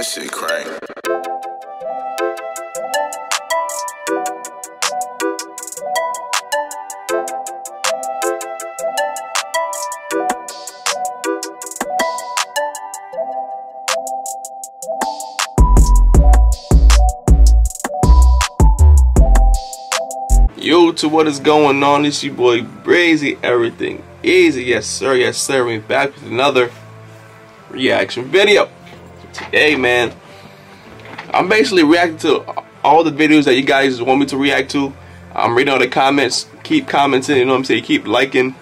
Shit crazy. Yo, to what is going on? It's your boy Breezy. Everything easy, yes sir, yes sir. We're back with another reaction video. Today, man, I'm basically reacting to all the videos that you guys want me to react to. I'm reading all the comments. Keep commenting, you know what I'm saying? Keep liking.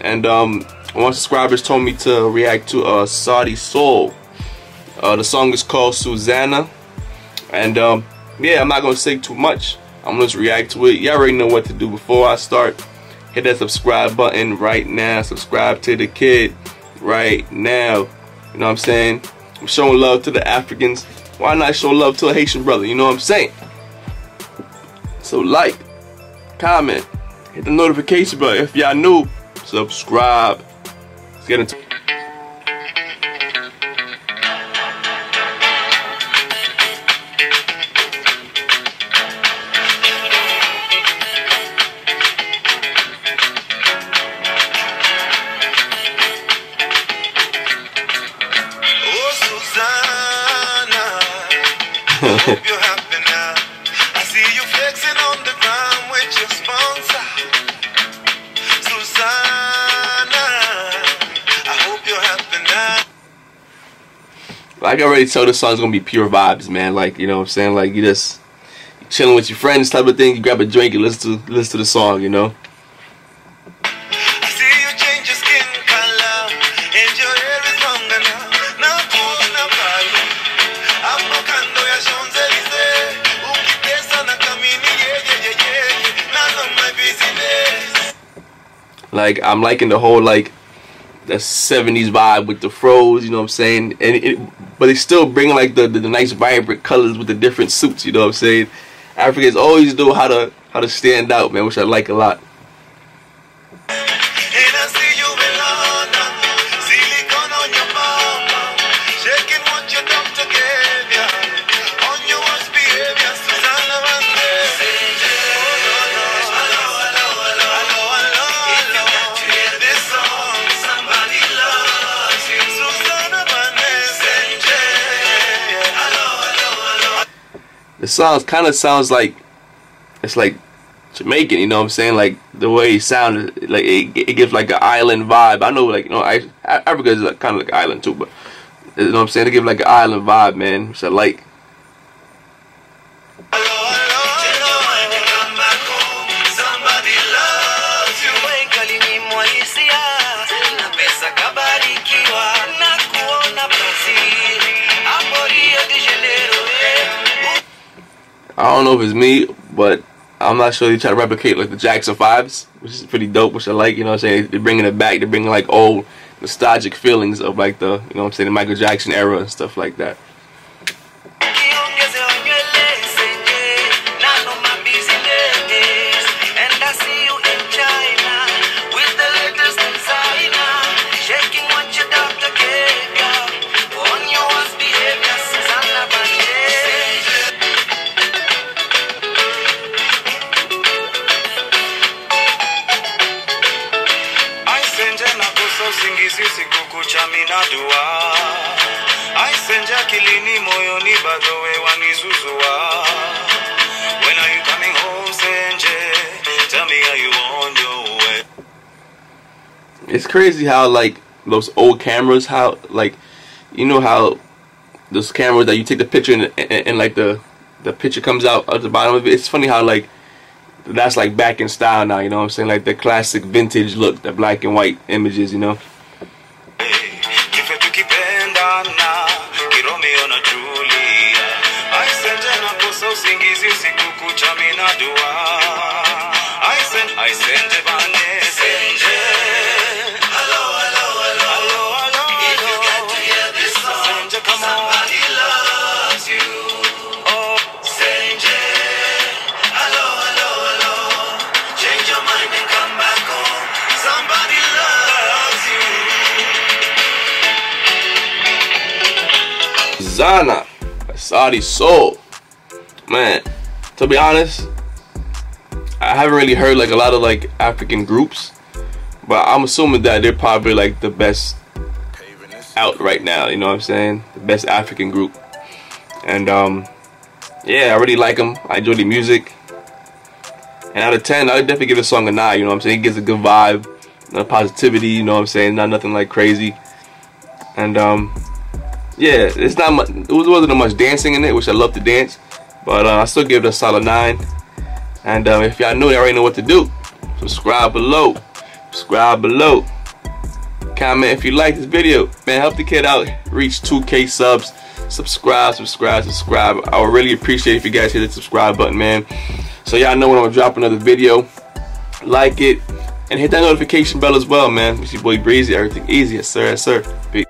And um, one subscribers told me to react to uh, Sauti Sol. Uh, the song is called Suzanna. And um, yeah, I'm not gonna say too much. I'm gonna just react to it. Y'all already know what to do before I start. Hit that subscribe button right now. Subscribe to the kid right now. You know what I'm saying? I'm showing love to the Africans. Why not show love to a Haitian brother? You know what I'm saying? So like, comment, hit the notification button. If y'all new, subscribe. Let's get into hope you're happy now. I see you flexing on the ground with your sponsor. Suzanna, I hope you're happy now. Like I already told this song's gonna be pure vibes, man. Like, you know what I'm saying? Like you just chilling with your friends type of thing, you grab a drink and listen to listen to the song, you know? Like I'm liking the whole like the 70s vibe with the fros, you know what I'm saying? And it, but they still bring like the, the, the nice vibrant colors with the different suits, you know what I'm saying? Africans always know how to how to stand out, man, which I like a lot. The song kind of sounds like it's like Jamaican, you know what I'm saying? Like the way it sounded, like it, it gives like an island vibe. I know, like you know, I, Africa is like, kind of like an island too, but you know what I'm saying? They give like an island vibe, man, which I like. Hello. I don't know if it's me, but I'm not sure they try to replicate like the Jackson Fives, which is pretty dope, which I like. You know what I'm saying? They're bringing it back. They're bringing like old nostalgic feelings of like the you know what I'm saying the Michael Jackson era and stuff like that. Usingizi usiku kucha mina dua Aisenje akilini moyoni bado we wanizuzua When are you coming home Senje Tell me are you on your way. It's crazy how like those old cameras, how like you know how those cameras that you take the picture and, and, and like the the picture comes out at the bottom of it. It's funny how like that's like back in style now. You know what I'm saying? Like the classic vintage look, the black and white images. You know. Zana, Sauti Sol. Man, to be honest, I haven't really heard like a lot of like African groups, but I'm assuming that they're probably like the best out right now. You know what I'm saying? The best African group, and um, yeah, I really like them. I enjoy the music. And out of 10, I would definitely give the song a 9, you know what I'm saying? It gives a good vibe, positivity, you know what I'm saying? Not nothing like crazy. And um, yeah, it's not much, it wasn't much dancing in it, which I love to dance. But uh, I still give it a solid 9. And um, if y'all know, y'all already know what to do. Subscribe below. Subscribe below. Comment if you like this video. Man, help the kid out reach 2K subs. Subscribe, subscribe, subscribe. I would really appreciate if you guys hit the subscribe button, man. So y'all know when I'm gonna another video. Like it and hit that notification bell as well, man. It's your boy Breezy. Everything easy, yes sir, yes sir. Peace.